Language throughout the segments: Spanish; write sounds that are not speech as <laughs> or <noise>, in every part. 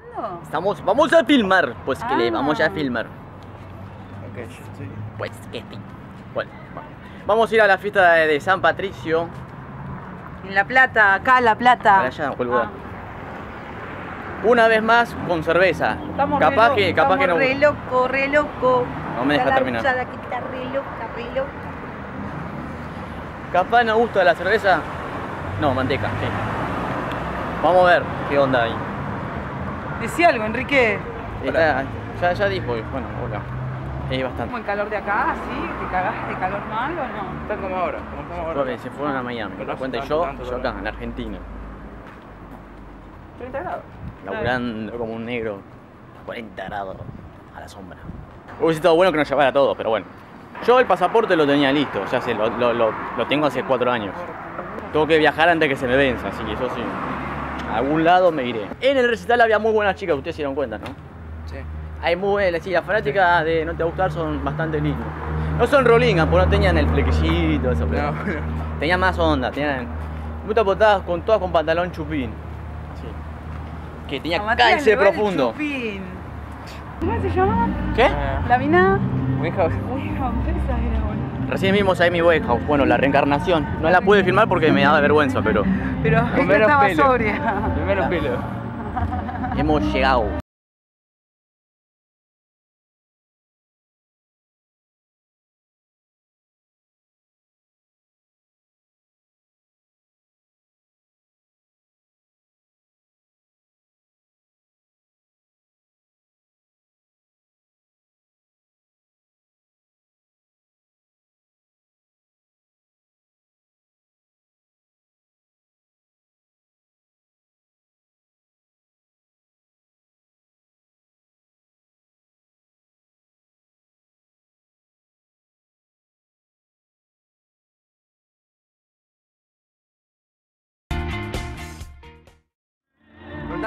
grabando? Estamos, vamos a filmar, pues que le Ah. vamos a filmar. Ok, sí. Pues que sí. Bueno, bueno. vamos a ir a la fiesta de, de San Patricio. En La Plata, acá La Plata. Para allá, ¿cuál lugar? Ah. Una vez más con cerveza. Estamos capaz re que, capaz que no. re loco, re loco. No me deja la terminar. hinchada que está re loca, re loca. Capaz no gusta la cerveza. No, manteca, sí. Vamos a ver qué onda ahí. Decí algo, Enrique. Está- ya, ya dijo, bueno, hola. Es bastante. ¿Cómo el calor de acá? ¿Sí? ¿Te cagaste de calor mal o no? Están como ahora, como estamos ahora. Porque se fueron a Miami, Pero me no cuenta yo, tanto, yo acá, en Argentina. 30 grados. Laburando como un negro, 40 grados a la sombra. Hubiese estado bueno que nos llevara a todos, pero bueno. Yo el pasaporte lo tenía listo, ya sé, lo, lo- lo- lo tengo hace cuatro años. Tengo que viajar antes que se me venza, así que eso sí. A algún lado me iré. En el recital había muy buenas chicas, ustedes se dieron cuenta, ¿no? Sí. Hay muy buenas, sí, las fanáticas de No Te Va a Gustar son bastante lindas. No son rolingas, porque no tenían el flequillito, eso, pero <laughs> No, tenían más onda, tenían muchas botadas con todas con pantalón chupín. Así. Que tenía calce profundo. chupín. ¿Cómo se llama? ¿Qué? La mina. Recién vimos a Amy Winehouse, bueno, la reencarnación. No la pude filmar porque me daba vergüenza, pero Pero menos estaba pelo. sobria. Primero pelo. <laughs> hemos llegado.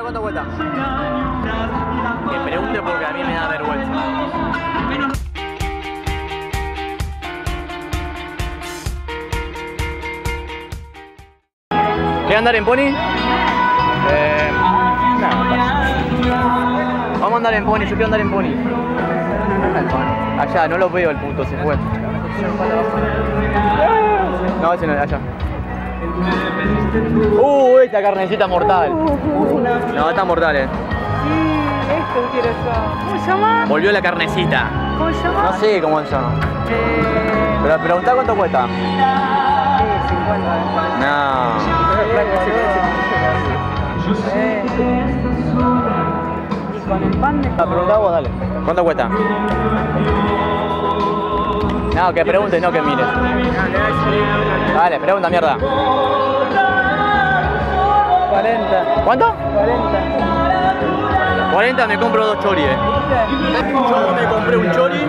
Pregunta cuánto cuesta. Que pregunte porque a mí me da vergüenza. ¿Quieres andar en pony? Eh, Vamos a andar en pony, yo quiero andar en pony. Allá, no lo veo el puto, se fue. No, ese no, allá. Uh, esta carnecita mortal. No, está mortal, eh. Sí, esto quiero yo. ¿Cómo se llama? Volvió la carnecita. ¿Cómo se llama? No sé cómo se llama. Eh, Pero preguntá cuánto cuesta. sí, 50. No. Eh. Y con el pan de Ah, preguntá vos, dale. ¿Cuánto cuesta? No, que preguntes, no que mires. Dale, pregunta, mierda. 40. ¿Cuánto? 40. 40 me compro dos choris. eh. Yo me compré un chori.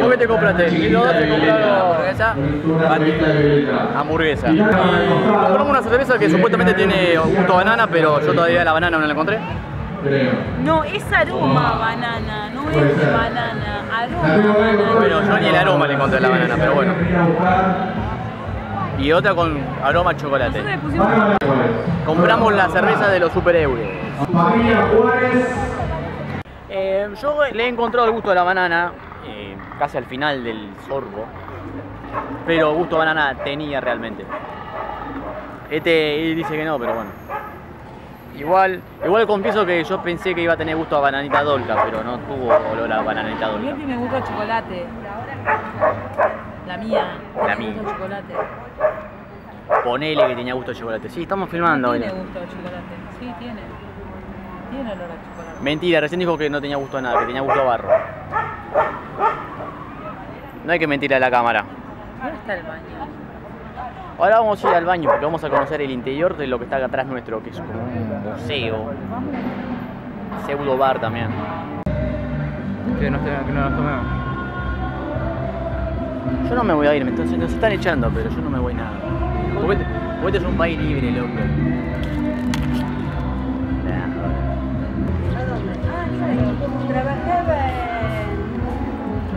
¿Vos qué te compraste? Y los dos te compraron hamburguesa. Hamburguesa. Compramos una cerveza que supuestamente tiene gusto a banana, pero yo todavía la banana no la encontré. No, es aroma banana, no es banana. Aroma banana. Bueno, yo ni el aroma le encontré a la banana, pero bueno. Y otra con aroma a chocolate. Compramos la cerveza de los superhéroes. Eh, yo le he encontrado el gusto de la banana eh, casi al final del sorbo, pero gusto de banana tenía realmente. Este dice que no, pero bueno. Igual, igual confieso que yo pensé que iba a tener gusto a bananita dolca, pero no tuvo olor a bananita A mí dolca. me gusta chocolate. La mía. La mía. gusta chocolate. Ponele que tenía gusto a chocolate. Sí, estamos filmando hoy. Tiene gusto a chocolate. Sí, tiene. Tiene olor a chocolate. Mentira, recién dijo que no tenía gusto a nada, que tenía gusto a barro. No hay que mentirle a la cámara. ¿Dónde está el baño? Ahora vamos a ir al baño porque vamos a conocer el interior de lo que está acá atrás nuestro, que es como un museo. Pseudo bar también. Que no, que no nos tomemos. Yo no me voy a ir, me están- nos están echando, pero yo no me voy nada. Porque este, porque este es un país libre, loco. Nah, Trabajaba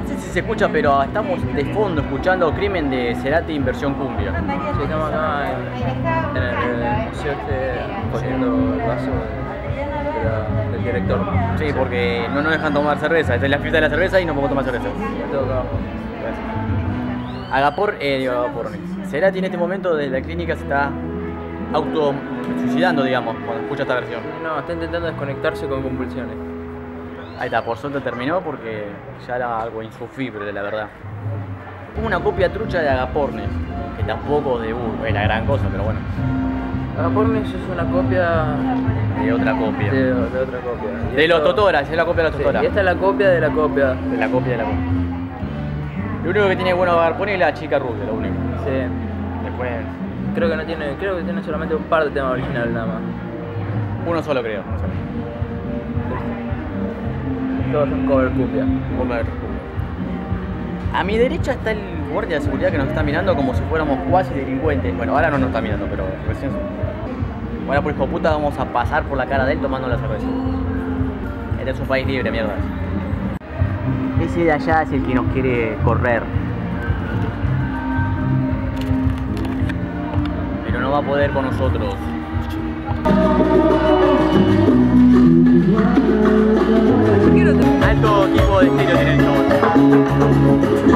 No sé si se escucha, pero estamos de fondo escuchando Crimen de Cerati en versión cumbia. Sí, estamos acá en, en el, museo este poniendo el vaso de, de la, del el director. Sí, porque no nos dejan tomar cerveza. Esta es la fiesta de la cerveza y no podemos tomar cerveza. Me toca. Agapor, eh, digo, Agapornis. Cerati en este momento desde la clínica se está auto suicidando, digamos, cuando escucha esta versión. No, está intentando desconectarse con convulsiones. Ahí está, por suerte terminó porque ya era algo insufrible, la verdad. Como una copia trucha de Agapornis, que tampoco de uh, es la gran cosa, pero bueno, Agapornis es una copia de otra copia. de, de otra copia. Y De los esto- Totoras, es la copia de los Sí, Totoras. y esta es la copia de la copia. De la copia de la copia. Lo único que tiene bueno Agapornis es la chica rubia, lo único. Sí. Después, Creo que no tiene, creo que tiene solamente un par de temas originales nada más. uno solo creo. uno solo. Todos son cover cumbia. Comer. A mi derecha está el guardia de seguridad que nos está mirando como si fuéramos cuasi delincuentes. Bueno, ahora no nos está mirando, pero recién. Ahora por hijo de puta vamos a pasar por la cara de él tomando la cerveza. Este es un país libre, mierda. Ese de allá es el que nos quiere correr. Pero no va a poder con nosotros. Alto tipo de estilo tiene el